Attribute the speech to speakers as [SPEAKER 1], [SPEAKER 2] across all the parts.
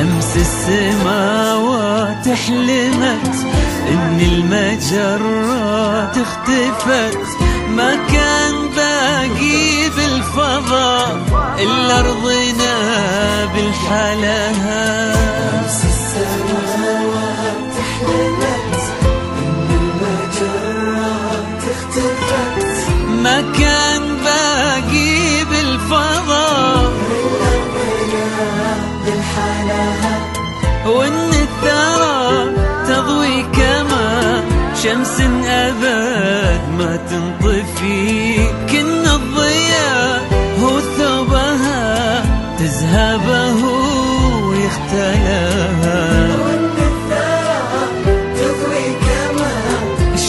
[SPEAKER 1] أمس السماوات حلمت إن المجرات اختفت. ما كان باقي بالفضاء إلا أرضنا بالحالها شمس ابد ما تنطفي كن الضياء هو ثوبها تذهبه ويختلها.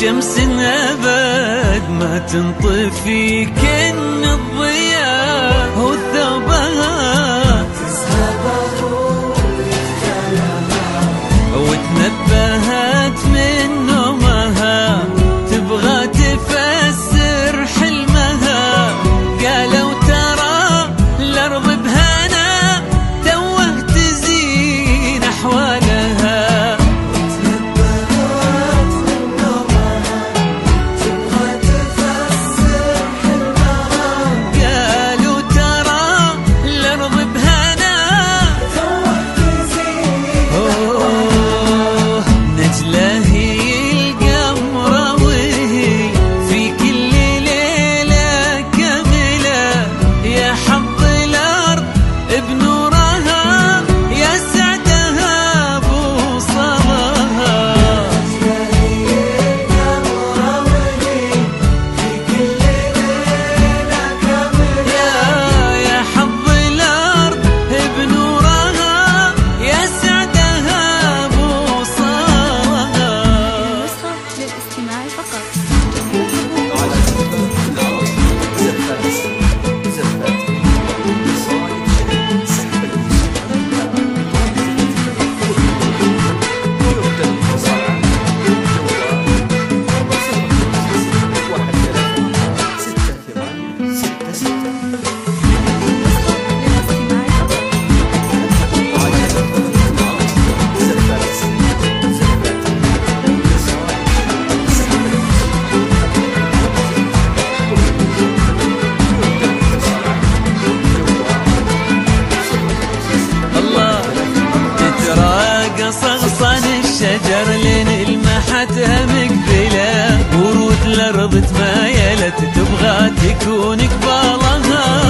[SPEAKER 1] شمس ابد ما تنطفي كن الضياء الأرض تمايلت تبغى تكون قبالها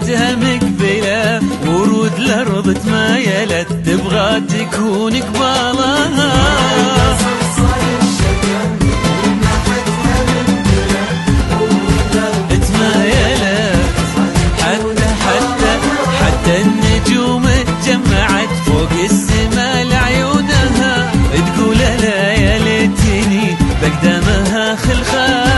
[SPEAKER 1] المحتها مقبلة ورود الأرض تمايلت تبغى تكون قبالها تمايلت حتى حتى النجوم تجمعت فوق السما تقول يا ليتني بقدمها خلخالها